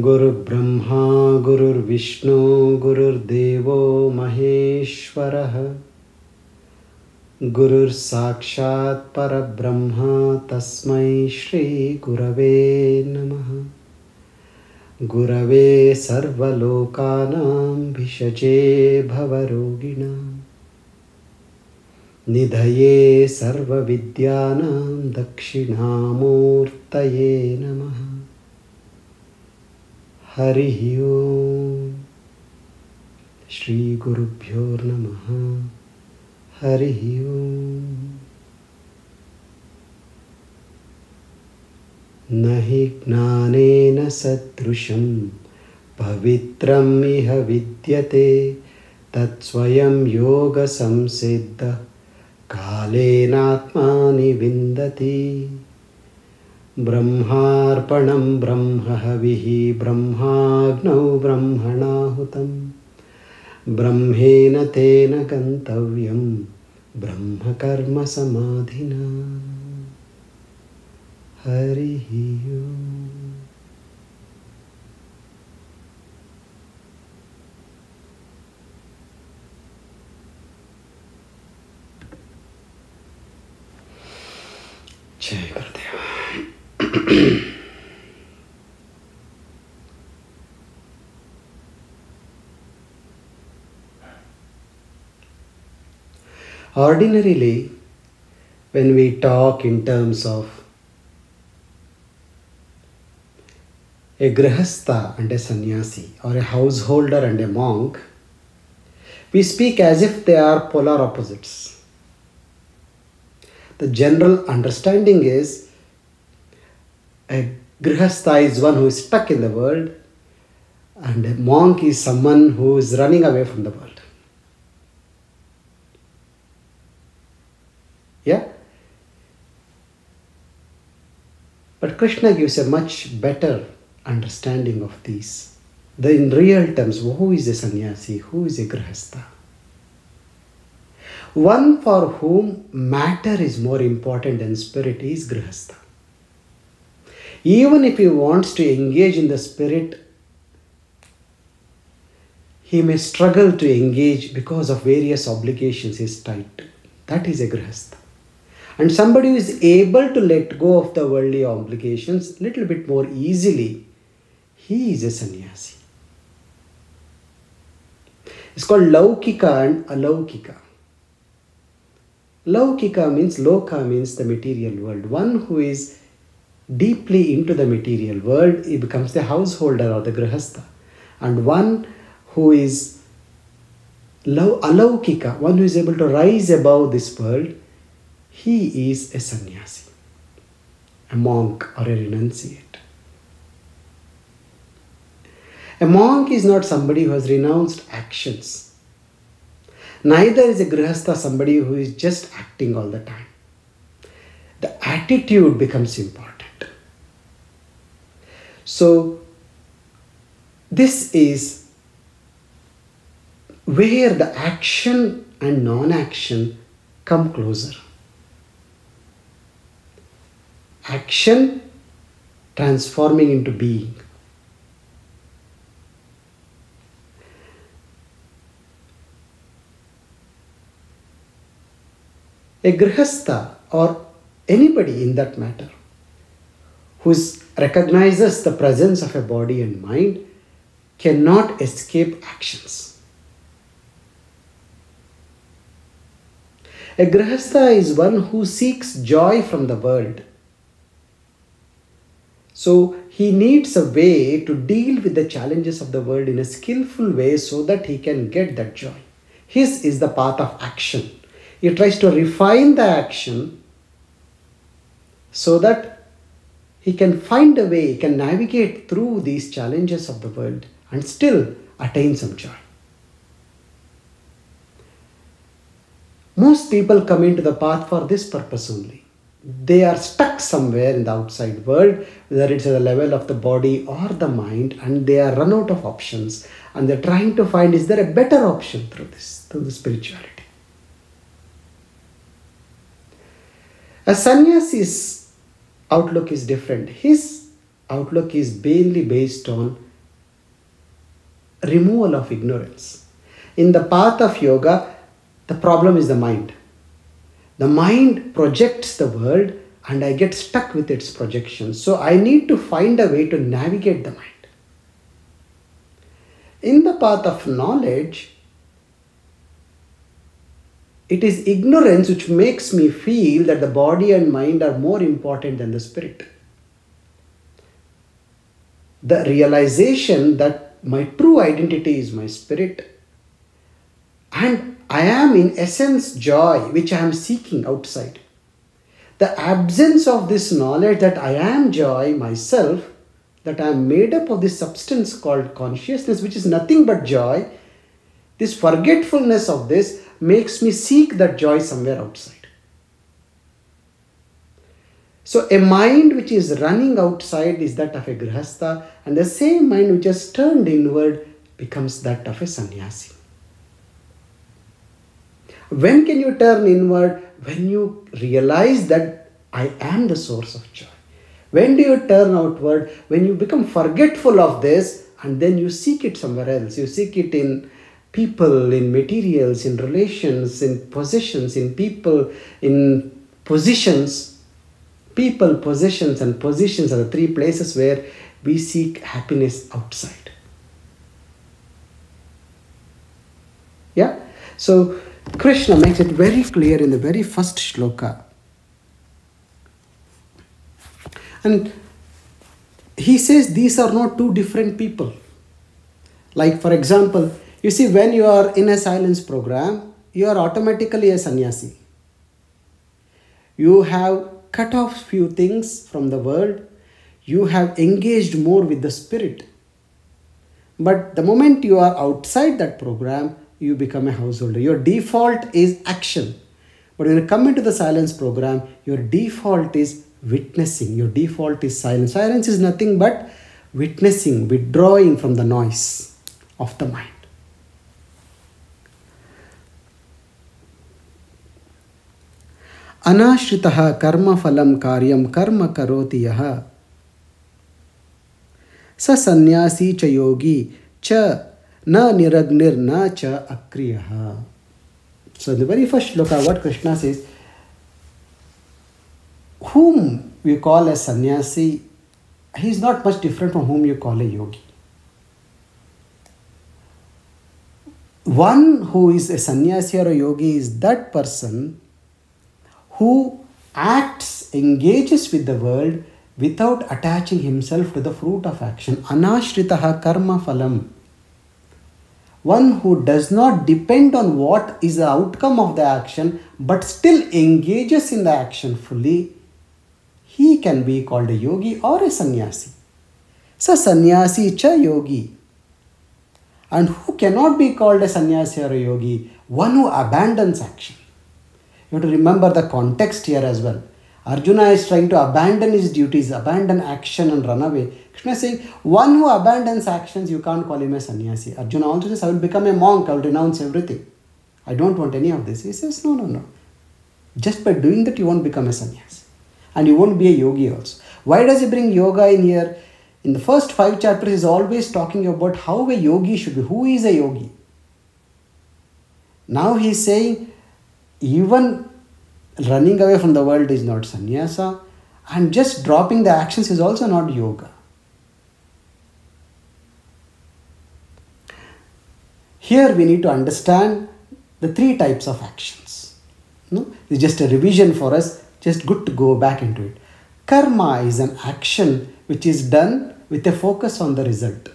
गुरुर्ब्रह्मा, गुरुर्विष्णु, गुरुर्देवो महेश्वरः। गुरुर्साक्षात् परब्रह्म, तस्मै श्रीगुरवे नमः। गुरवे सर्वलोकानां भिषजे भवरोगिणां। निधये सर्वविद्यानां दक्षिणामूर्तये नमः। हरिः ओम् श्रीगुरुभ्यो नमः। हरिः ओम् न हि ज्ञानेन सदृशं पवित्रम् इह विद्यते तत्स्वयं योगसंसिद्धः कालेनात्मानि विन्दति ब्रह्मार्पणं ब्रह्महविः ब्रह्माग्नौ ब्रह्मणाहुतं ब्रह्मेण तेन गन्तव्यं ब्रह्मकर्मसमाधिना। हरिः जय गुरुदेव। Ordinarily, when we talk in terms of a grihastha and a sannyasi, or a householder and a monk, we speak as if they are polar opposites. The general understanding is a grihastha is one who is stuck in the world, and a monk is someone who is running away from the world. Yeah? But Krishna gives a much better understanding of these. The, in real terms, who is a sannyasi? Who is a grihastha? One for whom matter is more important than spirit is grihastha. Even if he wants to engage in the spirit, he may struggle to engage because of various obligations he is tied to. That is a grihastha. And somebody who is able to let go of the worldly obligations a little bit more easily, he is a sannyasi. It's called laukika and alaukika. Laukika means loka means the material world. One who is deeply into the material world, he becomes the householder or the grihastha. And one who is alaukika, one who is able to rise above this world, he is a sannyasi, a monk or a renunciate. A monk is not somebody who has renounced actions. Neither is a grihastha somebody who is just acting all the time. The attitude becomes important. So, this is where the action and non action come closer. Action transforming into being. A grihastha or anybody in that matter who recognizes the presence of a body and mind cannot escape actions. A grihastha is one who seeks joy from the world. So he needs a way to deal with the challenges of the world in a skillful way so that he can get that joy. His is the path of action. He tries to refine the action so that he can find a way, he can navigate through these challenges of the world and still attain some joy. Most people come into the path for this purpose only. They are stuck somewhere in the outside world, whether it's at the level of the body or the mind, and they are run out of options. And they're trying to find is there a better option through this, through the spirituality. A sannyasi's outlook is different. His outlook is mainly based on removal of ignorance. In the path of yoga, the problem is the mind. The mind projects the world and I get stuck with its projection. So I need to find a way to navigate the mind. In the path of knowledge, it is ignorance which makes me feel that the body and mind are more important than the spirit. The realization that my true identity is my spirit and I am in essence joy which I am seeking outside. The absence of this knowledge that I am joy myself, that I am made up of this substance called consciousness, which is nothing but joy, this forgetfulness of this makes me seek that joy somewhere outside. So, a mind which is running outside is that of a grihastha, and the same mind which has turned inward becomes that of a sannyasi. When can you turn inward? When you realize that I am the source of joy. When do you turn outward? When you become forgetful of this and then you seek it somewhere else. You seek it in people, in materials, in relations, in possessions, in people, in positions. People, possessions, and positions are the three places where we seek happiness outside. Yeah? So, Krishna makes it very clear in the very first shloka. And he says these are not two different people. Like, for example, you see, when you are in a silence program, you are automatically a sannyasi. You have cut off few things from the world, you have engaged more with the spirit. But the moment you are outside that program, you become a householder. Your default is action. But when you come into the silence program, your default is witnessing. Your default is silence. Silence is nothing but witnessing, withdrawing from the noise of the mind. अनाश्रि कर्मफल कार्य कर्म कौती यसन्यासी योगी च न निरग्निर्न च अक्रिय। So the very first shloka what Krishna says whom you call a sannyasi he is not much different from whom you call a yogi one who is a sannyasi और yogi is that person who acts, engages with the world without attaching himself to the fruit of action. Anashritaha karma phalam one who does not depend on what is the outcome of the action but still engages in the action fully, he can be called a yogi or a sannyasi. So, sannyasi cha yogi. And who cannot be called a sannyasi or a yogi? One who abandons action. Have to remember the context here as well. Arjuna is trying to abandon his duties, abandon action and run away. Krishna is saying, one who abandons actions, you can't call him a sannyasi. Arjuna also says, I will become a monk, I will renounce everything. I don't want any of this. He says, no, no, no. Just by doing that, you won't become a sannyasi. And you won't be a yogi also. Why does he bring yoga in here? In the first five chapters, he's always talking about how a yogi should be. Who is a yogi? Now he's saying, even running away from the world is not sannyasa, and just dropping the actions is also not yoga. Here we need to understand the three types of actions. No? It's just a revision for us, just good to go back into it. Karma is an action which is done with a focus on the result.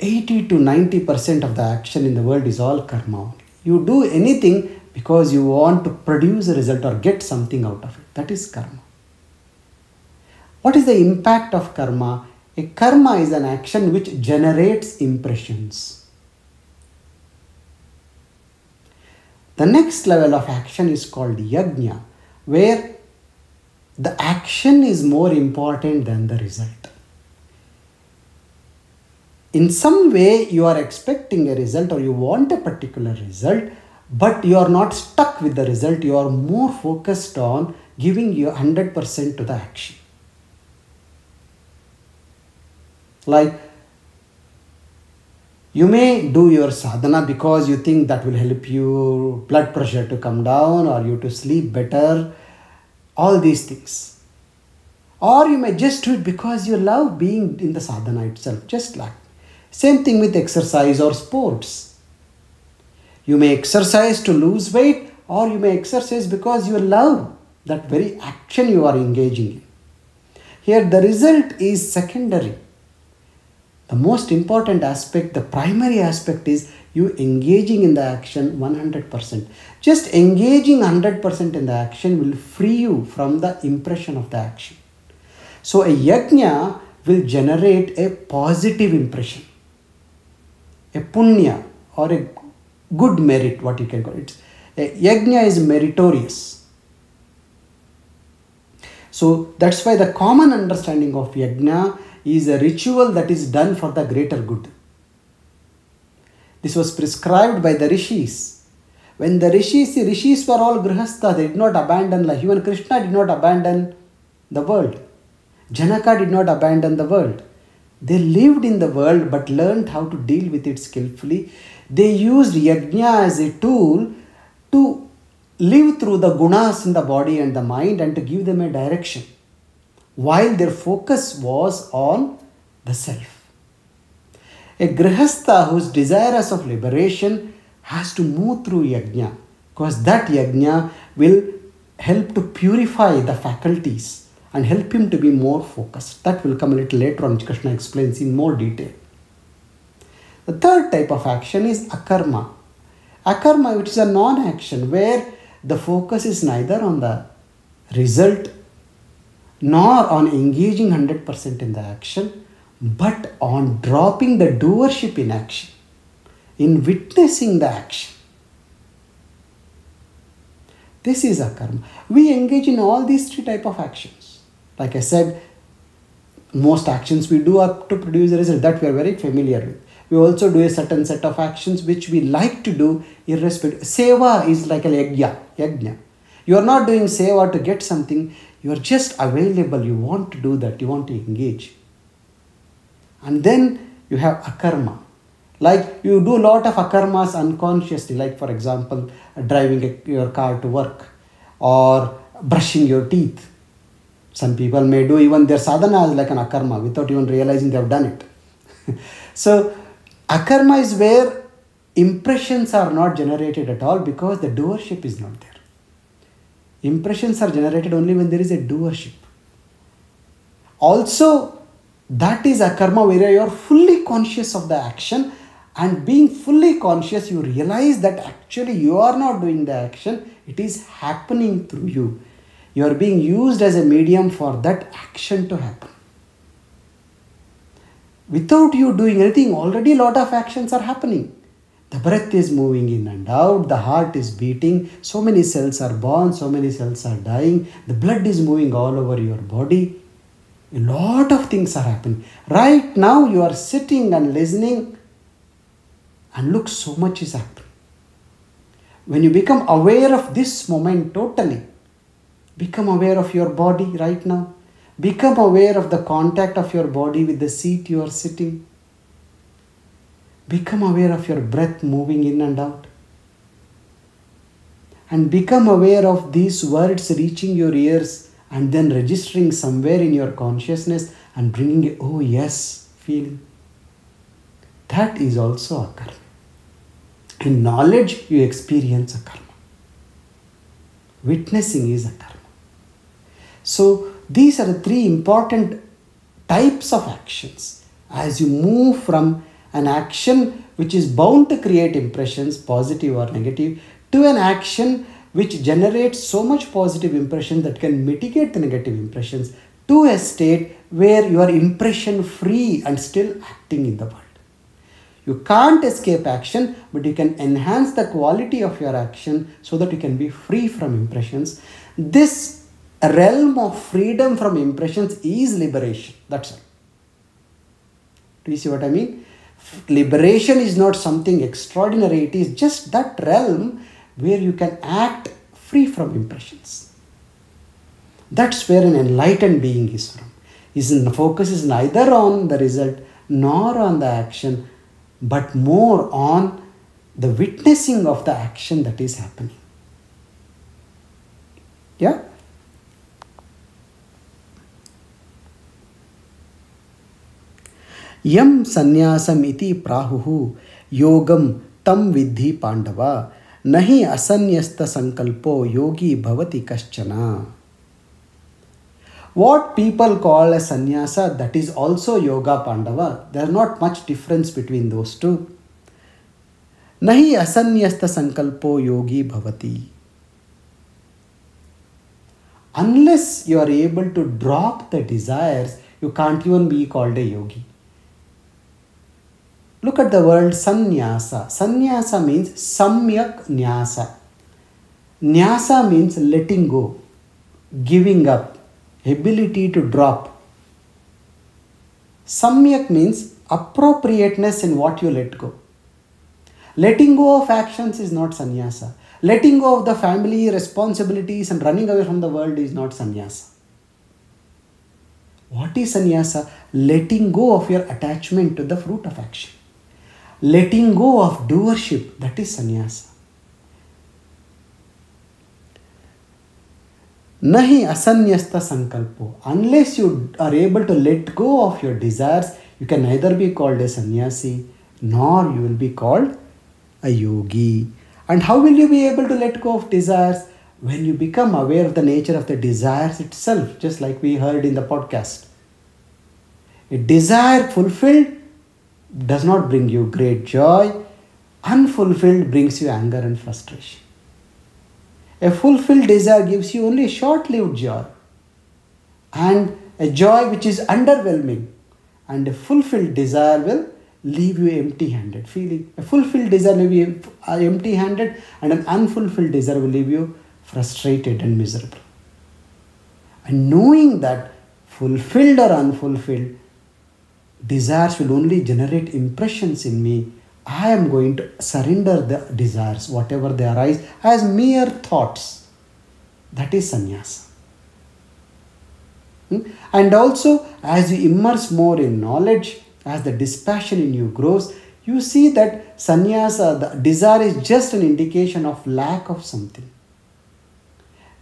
80 to 90% of the action in the world is all karma. You do anything because you want to produce a result or get something out of it. That is karma. What is the impact of karma? A karma is an action which generates impressions. The next level of action is called yajna, where the action is more important than the result. In some way, you are expecting a result or you want a particular result, but you are not stuck with the result you are more focused on giving your 100% to the action Like you may do your sadhana because you think that will help you blood pressure to come down or you to sleep better, all these things. Or you may just do it because you love being in the sadhana itself, just like. Same thing with exercise or sports. You may exercise to lose weight or you may exercise because you love that very action you are engaging in. Here, the result is secondary. The most important aspect, the primary aspect is you engaging in the action 100%. Just engaging 100% in the action will free you from the impression of the action. So, a yajna will generate a positive impression, a punya or a good merit, what you can call it. A yajna is meritorious so that's why the common understanding of yajna is a ritual that is done for the greater good. This was prescribed by the rishis. When the rishis, the rishis were all grihastha, they did not abandon life. Even Krishna did not abandon the world. Janaka did not abandon the world. They lived in the world but learned how to deal with it skillfully. They used yajna as a tool to live through the gunas in the body and the mind and to give them a direction while their focus was on the self. A grihastha who is desirous of liberation has to move through yajna because that yajna will help to purify the faculties and help him to be more focused. That will come a little later on, which Krishna explains in more detail. The third type of action is akarma. Akarma, which is a non action, where the focus is neither on the result nor on engaging 100% in the action, but on dropping the doership in action, in witnessing the action. This is akarma. We engage in all these three type of actions. Like I said, most actions we do are to produce a result that we are very familiar with we also do a certain set of actions which we like to do irrespective. Seva is like a yajna. yajna. You are not doing seva to get something, you are just available, you want to do that, you want to engage. And then you have akarma. Like you do a lot of akarmas unconsciously, like for example, driving your car to work or brushing your teeth. Some people may do even their sadhana as like an akarma without even realizing they have done it. so Akarma is where impressions are not generated at all because the doership is not there. Impressions are generated only when there is a doership. Also, that is akarma where you are fully conscious of the action and being fully conscious, you realize that actually you are not doing the action, it is happening through you. You are being used as a medium for that action to happen without you doing anything, already a lot of actions are happening. The breath is moving in and out, the heart is beating, so many cells are born, so many cells are dying, the blood is moving all over your body. A lot of things are happening. Right now, you are sitting and listening, and look, so much is happening. When you become aware of this moment totally, become aware of your body right now Become aware of the contact of your body with the seat you are sitting. Become aware of your breath moving in and out. And become aware of these words reaching your ears and then registering somewhere in your consciousness and bringing a oh yes feeling. That is also akarma. In knowledge, you experience akarma. Witnessing is akarma. So, these are the three important types of actions. As you move from an action which is bound to create impressions, positive or negative, to an action which generates so much positive impression that can mitigate the negative impressions, to a state where you are impression free and still acting in the world. You can't escape action, but you can enhance the quality of your action so that you can be free from impressions. This realm of freedom from impressions is liberation. That's all. Do you see what I mean? Liberation is not something extraordinary, it is just that realm where you can act free from impressions. That's where an enlightened being is from. His focus is neither on the result nor on the action, but more on the witnessing of the action that is happening. Yeah? यम सन्यासमिति प्राहु योगम तम विद्धि पांडव नहीं असन्यस्त संकल्पो योगी भवति कश्चन। What people call a sannyas that is also yoga Pandava they are not much difference between those two नहीं असन्यस्त संकल्पो योगी भवति। Unless you are able to drop the desires, you can't even be called a yogi. Look at the word sannyasa. Sannyasa means samyak nyasa. Nyasa means letting go, giving up, ability to drop. Samyak means appropriateness in what you let go. Letting go of actions is not sannyasa. Letting go of the family responsibilities and running away from the world is not sannyasa. What is sannyasa? Letting go of your attachment to the fruit of action letting go of doership, that is sannyasa. Nahi asanyasta sankalpo. Unless you are able to let go of your desires, you can neither be called a sannyasi nor you will be called a yogi. And how will you be able to let go of desires? When you become aware of the nature of the desires itself, just like we heard in the podcast. A desire fulfilled does not bring you great joy. Unfulfilled brings you anger and frustration. A fulfilled desire gives you only short lived joy and a joy which is underwhelming. And a fulfilled desire will leave you empty handed. Feeling a fulfilled desire will be uh, empty handed, and an unfulfilled desire will leave you frustrated and miserable. And knowing that fulfilled or unfulfilled desires will only generate impressions in me. I am going to surrender the desires, whatever they arise, as mere thoughts. That is sannyasa. Hmm? And also, as you immerse more in knowledge, as the dispassion in you grows, you see that sannyasa, the desire is just an indication of lack of something.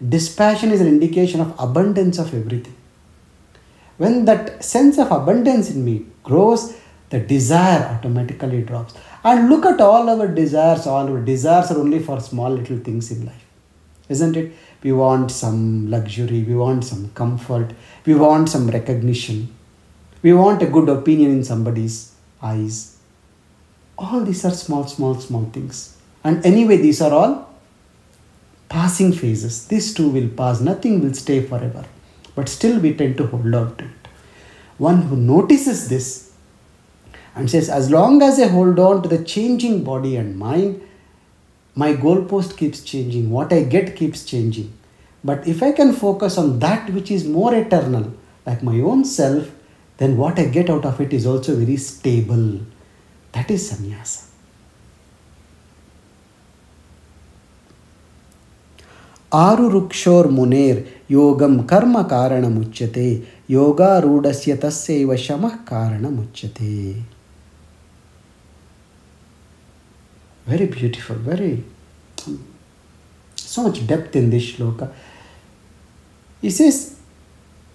Dispassion is an indication of abundance of everything. When that sense of abundance in me grows, the desire automatically drops. And look at all our desires, all our desires are only for small little things in life. Isn't it? We want some luxury, we want some comfort, we want some recognition, we want a good opinion in somebody's eyes. All these are small, small, small things. And anyway, these are all passing phases. These two will pass, nothing will stay forever but still we tend to hold on to it. One who notices this and says, as long as I hold on to the changing body and mind, my goalpost keeps changing, what I get keeps changing. But if I can focus on that which is more eternal, like my own self, then what I get out of it is also very stable. That is sannyasa. आरुक्षोर्मुनेर योगम कर्म कारण मुच्यते योगारूढ़ तस्व शम कारण मुच्यते very beautiful very so much depth in this shloka is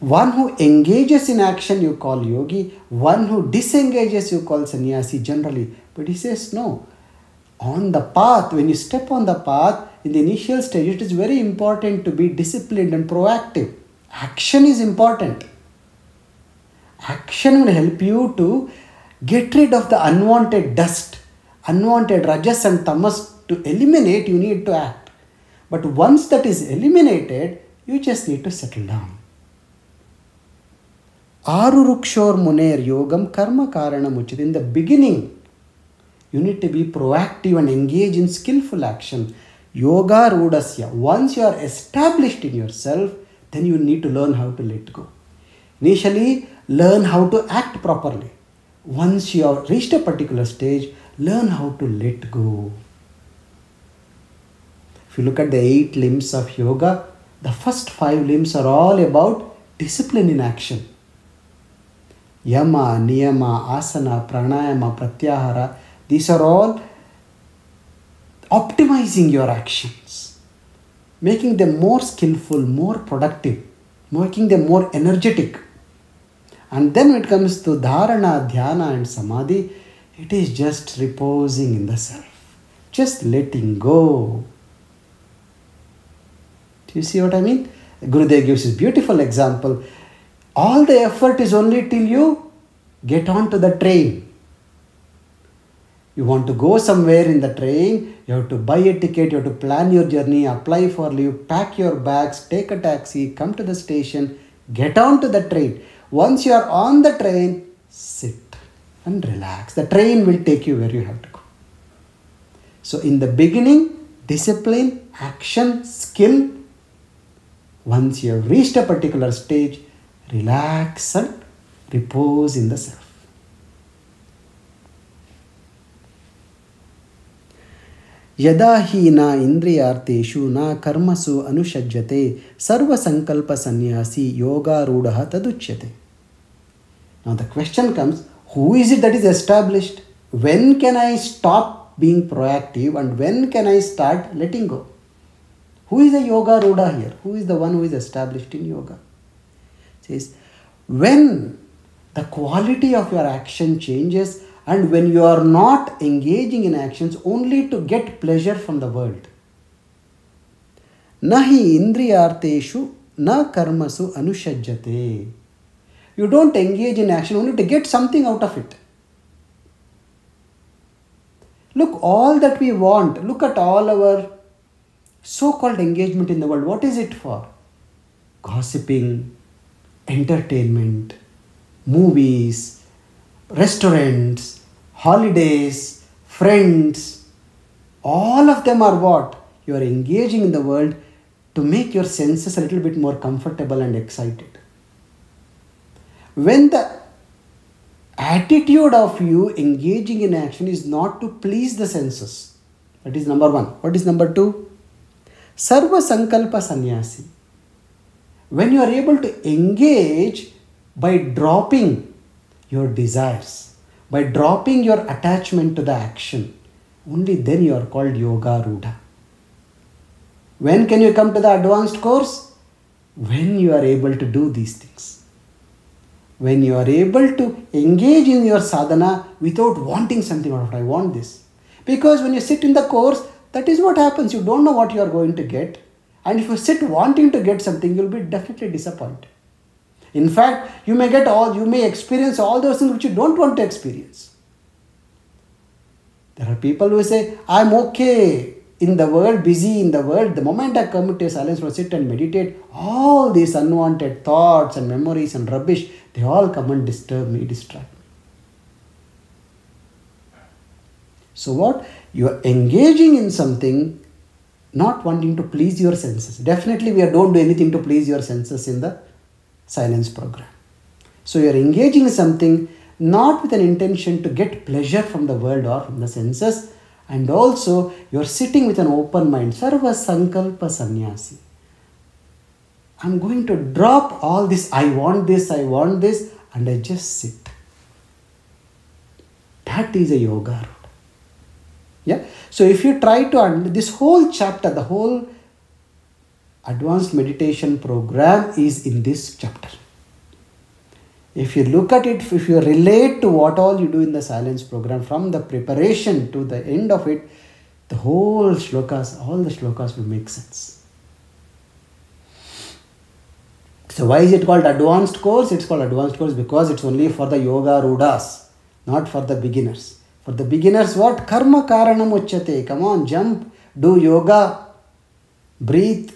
one who engages in action you call yogi one who disengages you call sannyasi generally but is no on the path when you step on the path in the initial stage, it is very important to be disciplined and proactive. Action is important. Action will help you to get rid of the unwanted dust, unwanted rajas and tamas. To eliminate, you need to act. But once that is eliminated, you just need to settle down. Arurukshor muner yogam karma karana muchit. In the beginning, you need to be proactive and engage in skillful action Yoga Rudasya. Once you are established in yourself, then you need to learn how to let go. Initially, learn how to act properly. Once you have reached a particular stage, learn how to let go. If you look at the eight limbs of yoga, the first five limbs are all about discipline in action. Yama, Niyama, Asana, Pranayama, Pratyahara, these are all optimizing your actions, making them more skillful, more productive, making them more energetic. And then when it comes to dharana, dhyana, and samadhi, it is just reposing in the self, just letting go. Do you see what I mean? Gurudev gives this beautiful example. All the effort is only till you get onto the train. You want to go somewhere in the train, you have to buy a ticket, you have to plan your journey, apply for leave, pack your bags, take a taxi, come to the station, get onto the train. Once you are on the train, sit and relax. The train will take you where you have to go. So, in the beginning, discipline, action, skill. Once you have reached a particular stage, relax and repose in the self. यदा ही न इंद्रियार्थेशु न कर्मसु अनुषज्यते सर्वसंकल्प सन्यासी योगारूढ़ तदुच्यते। Now the question comes who is it that is established when can I stop being proactive and when can I start letting go who is a yoga here who is the one who is established in yoga when the quality of your action changes and when you are not engaging in actions only to get pleasure from the world. Nahi indriyarteshu na karmasu anushajjate. You don't engage in action only to get something out of it. Look, all that we want, look at all our so called engagement in the world. What is it for? Gossiping, entertainment, movies, restaurants, holidays, friends. All of them are what? You are engaging in the world to make your senses a little bit more comfortable and excited when the attitude of you engaging in action is not to please the senses that is number one what is number two sarva sankalpa sannyasi when you are able to engage by dropping your desires by dropping your attachment to the action only then you are called yoga rudha when can you come to the advanced course when you are able to do these things when you are able to engage in your sadhana without wanting something out of it, I want this. Because when you sit in the course, that is what happens. You don't know what you are going to get. And if you sit wanting to get something, you'll be definitely disappointed. In fact, you may get all, you may experience all those things which you don't want to experience. There are people who say, I'm okay in the world, busy in the world, the moment I come to a silence to sit and meditate, all these unwanted thoughts and memories and rubbish, they all come and disturb me, distract me. So, what? You are engaging in something, not wanting to please your senses. Definitely, we don't do anything to please your senses in the silence program. So, you are engaging something not with an intention to get pleasure from the world or from the senses, and also you are sitting with an open mind. Sarva Sankalpa Sannyasi. I'm going to drop all this. I want this, I want this, and I just sit. That is a yoga rudha. Yeah. So if you try to this whole chapter, the whole advanced meditation program is in this chapter. If you look at it, if you relate to what all you do in the silence program, from the preparation to the end of it, the whole shlokas, all the shlokas will make sense. So why is it called advanced course? It's called advanced course because it's only for the yoga rudhas, not for the beginners. For the beginners, what? Karma karanam uchyate. Come on, jump, do yoga, breathe,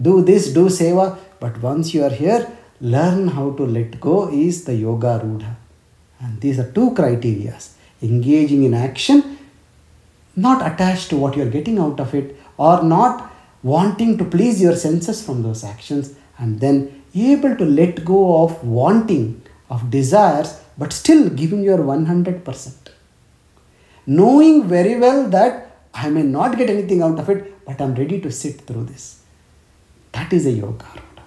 do this, do seva. But once you are here, learn how to let go is the yoga rudha. And these are two criterias. Engaging in action, not attached to what you are getting out of it, or not wanting to please your senses from those actions, and then able to let go of wanting, of desires, but still giving your 100%. Knowing very well that I may not get anything out of it, but I'm ready to sit through this. That is a yoga rudha.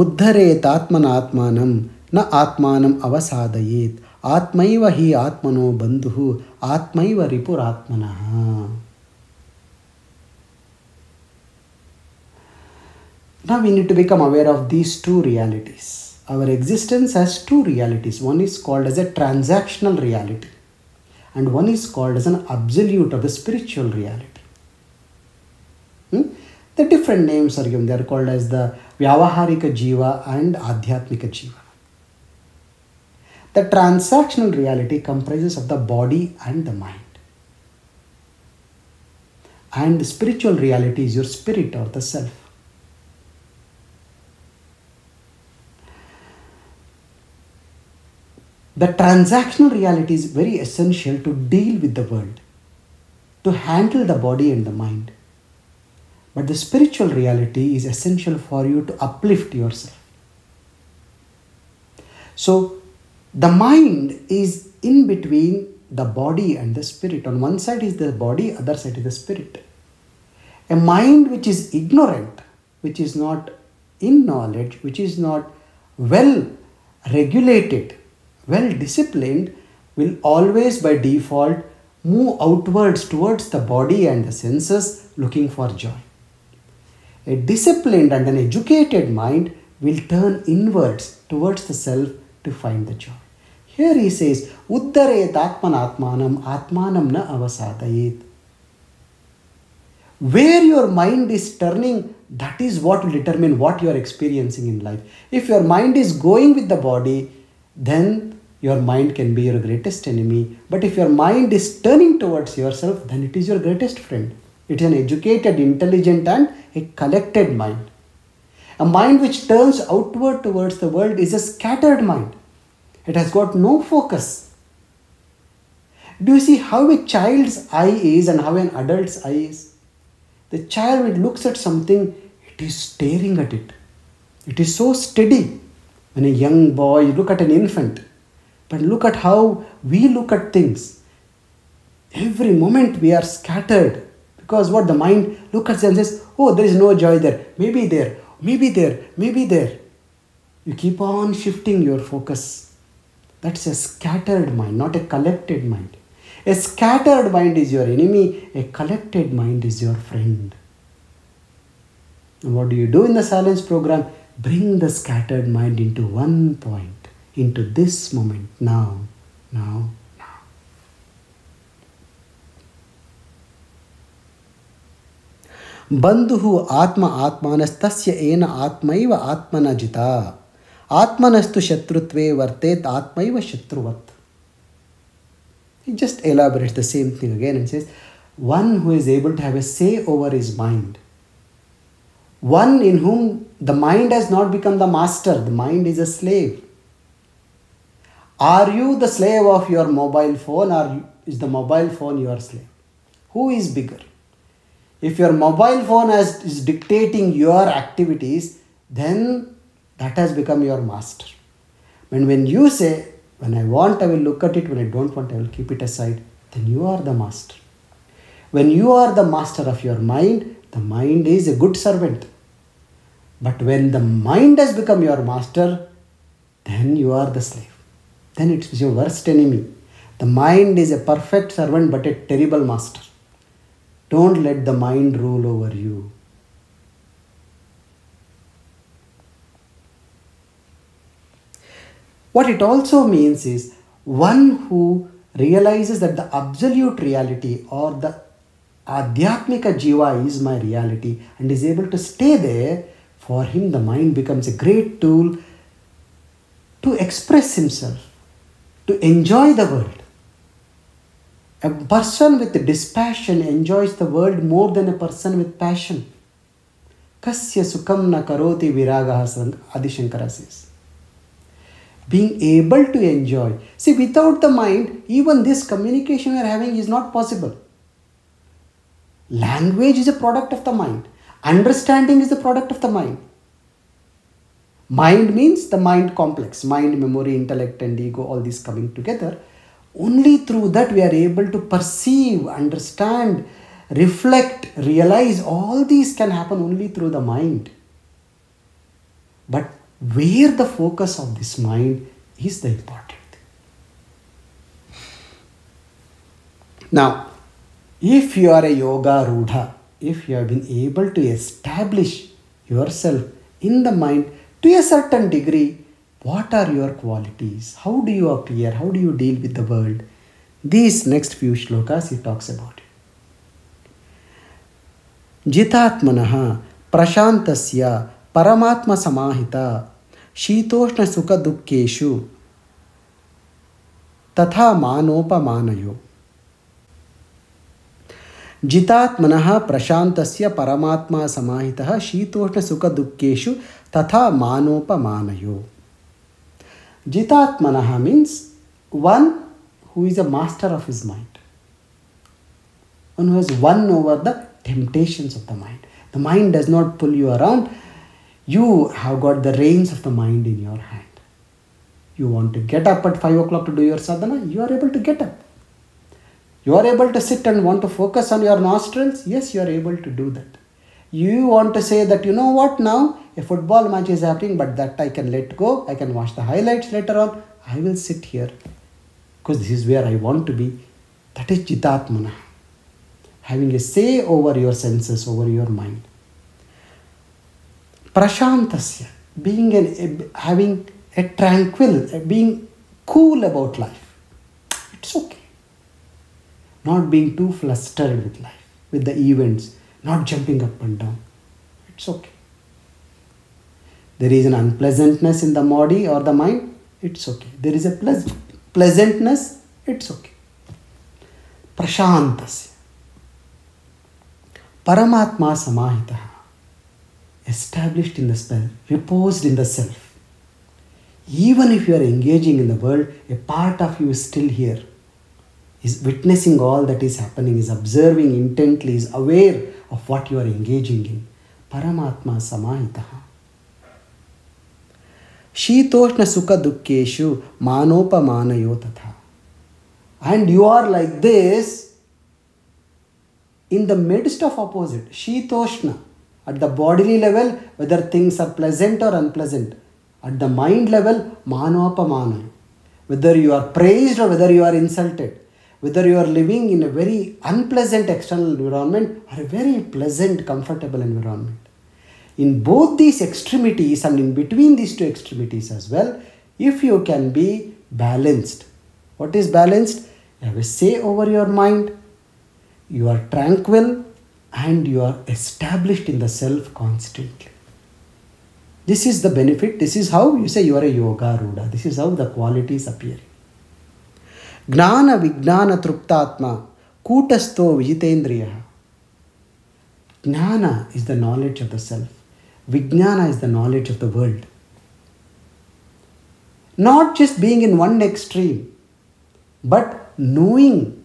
ಉದ್ಧರೇತಾತ್ಮನಾತ್ಮಾನಂ ನ ಆತ್ಮಾನಂ ಅವಸಾದಯೇತ್ ಆತ್ಮೈವ ಹಿ ಆತ್ಮನೋ ಬಂಧು ಆತ್ಮೈವ ರಿಪುರಾತ್ಮನಃ Now we need to become aware of these two realities. Our existence has two realities. One is called as a transactional reality and one is called as an absolute or the spiritual reality. Hmm? The different names are given. They are called as the Vyavaharika Jiva and Adhyatmika Jiva. The transactional reality comprises of the body and the mind. And the spiritual reality is your spirit or the self. The transactional reality is very essential to deal with the world, to handle the body and the mind. But the spiritual reality is essential for you to uplift yourself. So, the mind is in between the body and the spirit. On one side is the body, other side is the spirit. A mind which is ignorant, which is not in knowledge, which is not well regulated, well disciplined, will always by default move outwards towards the body and the senses looking for joy. A disciplined and an educated mind will turn inwards towards the self to find the joy. Here he says, Uddaret Atmanatmanam Atmanam na avasadayet. Where your mind is turning, that is what will determine what you are experiencing in life. If your mind is going with the body, then your mind can be your greatest enemy. But if your mind is turning towards yourself, then it is your greatest friend. It is an educated, intelligent, and a collected mind. A mind which turns outward towards the world is a scattered mind. It has got no focus. Do you see how a child's eye is and how an adult's eye is? The child, when it looks at something, it is staring at it. It is so steady. When a young boy, you look at an infant, but look at how we look at things. Every moment we are scattered because what the mind looks at and says, Oh, there is no joy there. Maybe there, maybe there, maybe there. You keep on shifting your focus. That's a scattered mind, not a collected mind. A scattered mind is your enemy, a collected mind is your friend. And what do you do in the silence program? Bring the scattered mind into one point, into this moment now, now, now. Bandhu, Atma, Atmanastasyaena Atmaiva Atmanajita. ಆತ್ಮನಜಿತ ಆತ್ಮನಸ್ತು ಶತ್ರುತ್ವೇ ವರ್ತೇತ್ ಆತ್ಮೈವ He just elaborates the same thing again and says, One who is able to have a say over his mind, one in whom the mind has not become the master, the mind is a slave. Are you the slave of your mobile phone or is the mobile phone your slave? Who is bigger? If your mobile phone has, is dictating your activities, then that has become your master. And when you say, when I want, I will look at it. When I don't want, I will keep it aside. Then you are the master. When you are the master of your mind, the mind is a good servant. But when the mind has become your master, then you are the slave. Then it's your worst enemy. The mind is a perfect servant but a terrible master. Don't let the mind rule over you. What it also means is one who realizes that the absolute reality or the Adhyatmika Jiva is my reality and is able to stay there, for him the mind becomes a great tool to express himself, to enjoy the world. A person with dispassion enjoys the world more than a person with passion. Kasya sukam na karoti viragaha, Adi Shankara says being able to enjoy. See, without the mind, even this communication we are having is not possible. Language is a product of the mind, understanding is the product of the mind. Mind means the mind complex, mind, memory, intellect, and ego, all these coming together. Only through that we are able to perceive, understand, reflect, realize all these can happen only through the mind. But where the focus of this mind is the important thing. Now, if you are a yoga rudha, if you have been able to establish yourself in the mind to a certain degree, what are your qualities? How do you appear? How do you deal with the world? These next few shlokas he talks about it. जितात्मनः प्रशान्तस्य परमात्मसमाहित शीतोष्णसुखदुःखेषु तथा मानोपमानयो जितात्मन प्रशात परमात्मा सहित शीतोष्ण सुख दुखेशु तथा मानोपमानयो। जितात्मन means one who is master of his mind one who won over the temptation of the mind the mind does not pull you around you have got the reins of the mind in your hand you want to get up five o'clock to do your sadhana you are able to get up You are able to sit and want to focus on your nostrils, yes, you are able to do that. You want to say that, you know what, now a football match is happening, but that I can let go. I can watch the highlights later on. I will sit here because this is where I want to be. That is Chitatmana. Having a say over your senses, over your mind. Prashantasya, being an, having a tranquil, being cool about life. It's okay. Not being too flustered with life, with the events, not jumping up and down. It's okay there is an unpleasantness in the body or the mind, it's okay. There is a pleas- pleasantness, it's okay. Prashantasya. Paramatma samahita. Established in the spell, reposed in the self. Even if you are engaging in the world, a part of you is still here, is witnessing all that is happening, is observing intently, is aware of what you are engaging in. Paramatma Samahitaha. ಶೀತೋಷ್ಣ ಸುಖ ದುಃಖೇಶು ಮಾನೋಪಮಾನಯೋ ತಥಾ And you are like this in the midst of opposite, Shitoshna, at the bodily level, whether things are pleasant or unpleasant, at the mind level, Manopamana, whether you are praised or whether you are insulted, whether you are living in a very unpleasant external environment or a very pleasant comfortable environment in both these extremities and in between these two extremities as well, if you can be balanced. What is balanced? You have a say over your mind, you are tranquil, and you are established in the self constantly. This is the benefit. This is how you say you are a yoga rudha. This is how the qualities appear. Gnana Vignana Truptatma Kutasto Vijitendriya. Gnana is the knowledge of the self. Vijnana is the knowledge of the world. Not just being in one extreme, but knowing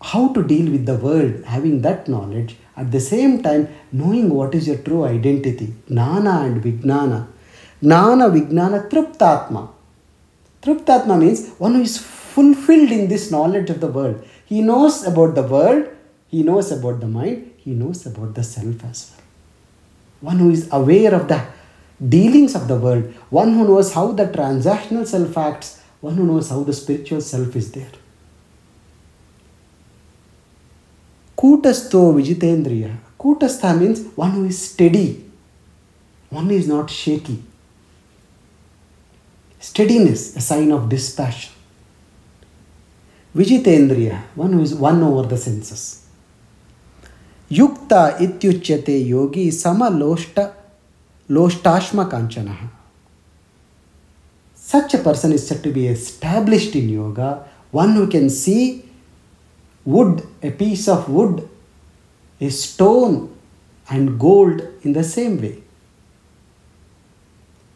how to deal with the world, having that knowledge, at the same time knowing what is your true identity, Gnana and Vijnana. Gnana, Vijnana, Truptatma. Truptatma means one who is fulfilled in this knowledge of the world. He knows about the world, he knows about the mind, he knows about the self as well one who is aware of the dealings of the world, one who knows how the transactional self acts, one who knows how the spiritual self is there. Kutasto Vijitendriya. Kutastha means one who is steady, one who is not shaky. Steadiness, a sign of dispassion. विजितेन्द्रिय one is won over the senses युक्त इत्युच्यते योगी समलोष्ट लोष्टाश्म कांचन such a person is said to be established in yoga one who can see wood a piece of wood a stone and gold in the same way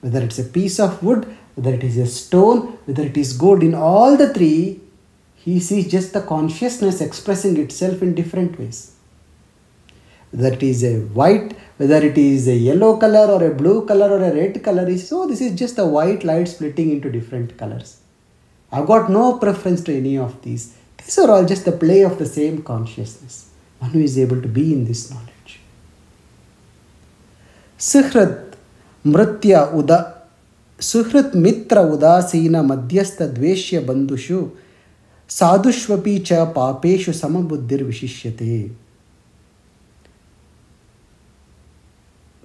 whether it's a piece of wood whether it is a stone, whether it is gold, in all the three He sees just the consciousness expressing itself in different ways. Whether it is a white, whether it is a yellow color or a blue color or a red color, is so oh, this is just the white light splitting into different colors. I've got no preference to any of these. These are all just the play of the same consciousness. One who is able to be in this knowledge. Suhrat Mritya Uda Suhrat Mitra Udasina Madhyastha Dveshya Bandushu साधुष्वी च पापेशु समबुद्धिर्विशिष्यते।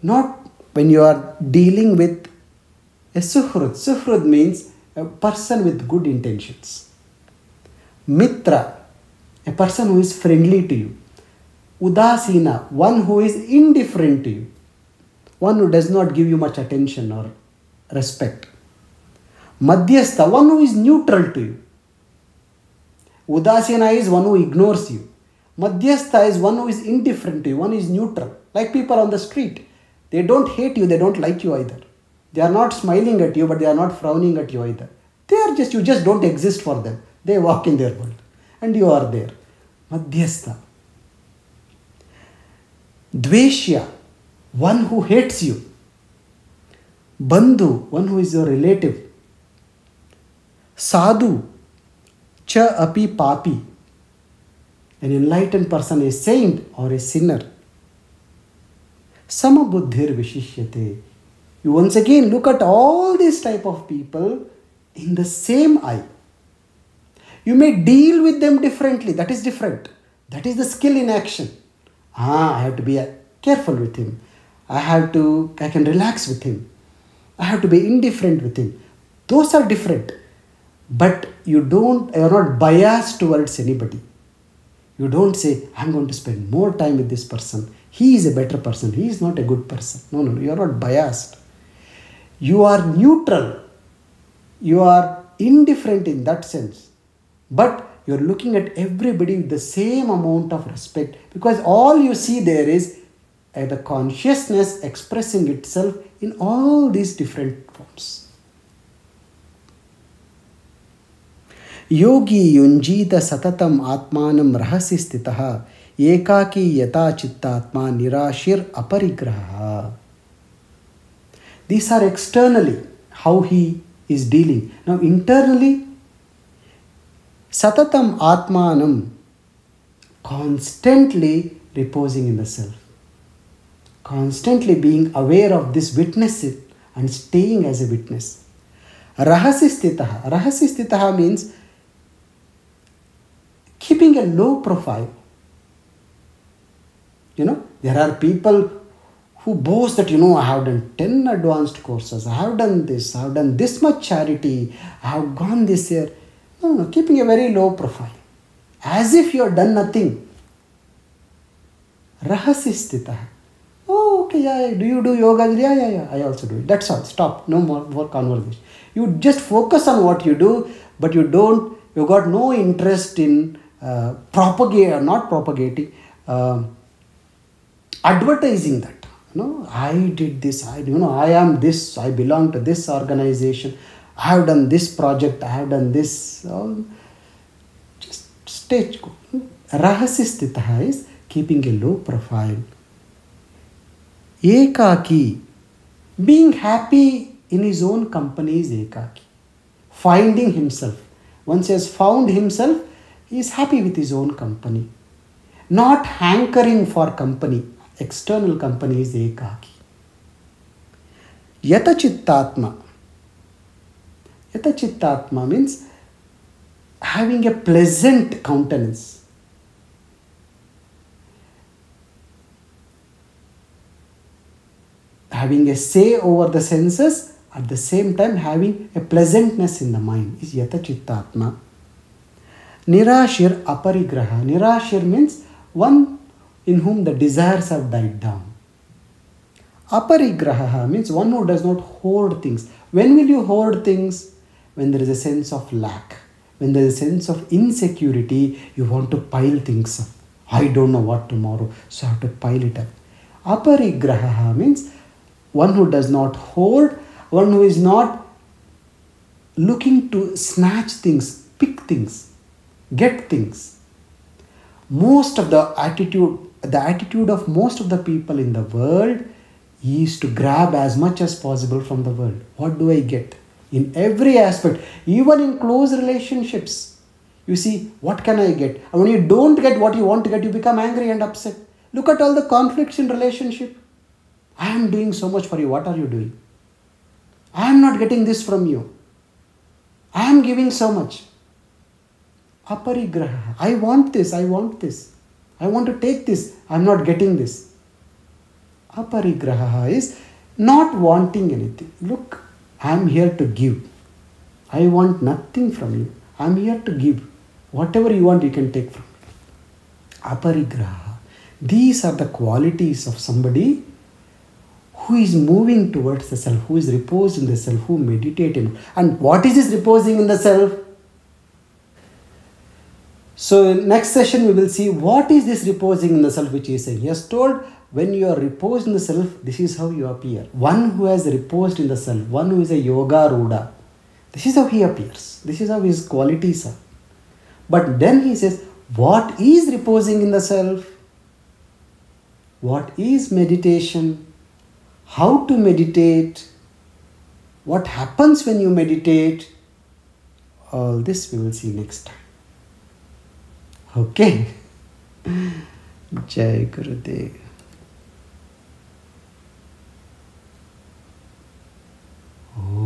Not when you are dealing with a suhrid suhrid means a person with good intention mitra a person who is friendly to you udasina one who is indifferent to you one who does not give you much attention और respect madhyastha one who is neutral to you Udasina is one who ignores you. Madhyastha is one who is indifferent to you, one is neutral. Like people on the street. They don't hate you, they don't like you either. They are not smiling at you, but they are not frowning at you either. They are just, you just don't exist for them. They walk in their world. And you are there. Madhyastha. Dveshya, one who hates you. Bandhu, one who is your relative. Sadhu, cha api papi. An enlightened person, a saint or a sinner. sama Samabuddhir Vishishyate. You once again look at all these type of people in the same eye. You may deal with them differently. That is different. That is the skill in action. Ah, I have to be careful with him. I have to, I can relax with him. I have to be indifferent with him. Those are different. But you don't, you're not biased towards anybody. You don't say, I'm going to spend more time with this person. He is a better person. He is not a good person. No, no, no you are not biased. You are neutral. You are indifferent in that sense. But you're looking at everybody with the same amount of respect because all you see there is uh, the consciousness expressing itself in all these different forms. योगी युञ्जीत सततम आत्मानं रहसि स्थितः एकाकी यथा चित्तात्मा निराशिर् अपरिग्रहः। These are externally how he is dealing now internally सततम् आत्मानं constantly reposing in the self constantly being aware of this witness it and staying a witness रहसि स्थित रहसि स्थितः means keeping a low profile. You know, there are people who boast that, you know, I have done 10 advanced courses, I have done this, I have done this much charity, I have gone this year. No, no, keeping a very low profile. As if you have done nothing. Rahasistita. Oh, okay, yeah, do you do yoga? Yeah, yeah, yeah, I also do it. That's all. Stop. No more, more conversation. You just focus on what you do, but you don't, you got no interest in uh, propagate, not propagating, uh, advertising that no i did this i you know i am this i belong to this organization i have done this project i have done this just stage rahasya is keeping a low profile. Ekaki being happy in his own company is ekaki. Finding himself. Once he has found himself he is happy with his own company not hankering for company external company is ekaki. Yata chittatma. Yata chittatma means having a pleasant countenance. Having a say over the senses, at the same time having a pleasantness in the mind is yata chittatma. Nirashir aparigraha. Nirashir means one in whom the desires have died down. Aparigraha means one who does not hoard things. When will you hoard things? When there is a sense of lack, when there is a sense of insecurity, you want to pile things up. I don't know what tomorrow, so I have to pile it up. Aparigraha means one who does not hoard, one who is not looking to snatch things, pick things, get things. Most of the attitude the attitude of most of the people in the world is to grab as much as possible from the world. What do I get? In every aspect, even in close relationships, you see, what can I get? And when you don't get what you want to get, you become angry and upset. Look at all the conflicts in relationship. I am doing so much for you. What are you doing? I am not getting this from you. I am giving so much. Aparigraha. I want this, I want this. I want to take this. I am not getting this. Aparigraha is not wanting anything. Look, I am here to give. I want nothing from you. I am here to give. Whatever you want, you can take from me. Aparigraha. These are the qualities of somebody who is moving towards the self, who is reposed in the self, who meditating. And what is this reposing in the self? So in next session we will see what is this reposing in the self which he is saying. He has told when you are reposed in the self, this is how you appear. One who has reposed in the self, one who is a yoga rudha, this is how he appears. This is how his qualities are. But then he says, what is reposing in the self? What is meditation? How to meditate? What happens when you meditate? All this we will see next time. Jai Gurudev. ॐ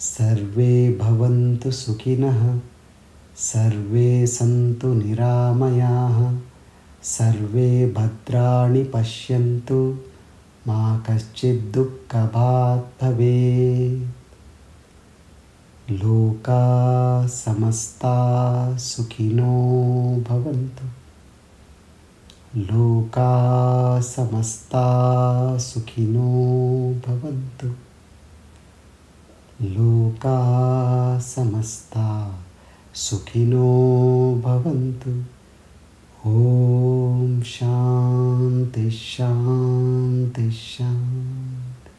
सर्वे भवन्तु सुखिनः सर्वे सन्तु निरामयाः सर्वे भद्राणि पश्यन्तु मा कश्चित् दुःखभाग् भवेत् लोका समस्ता सुखिनो भवन्तु। लोका समस्ता सुखिनो भवन्तु। लोका समस्ता सुखिनो भवन्तु। ॐ शान्ति शान्ति शान्ति।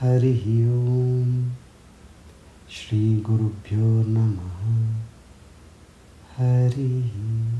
हरिः ॐ श्रीगुरुभ्यो नमः। हरिः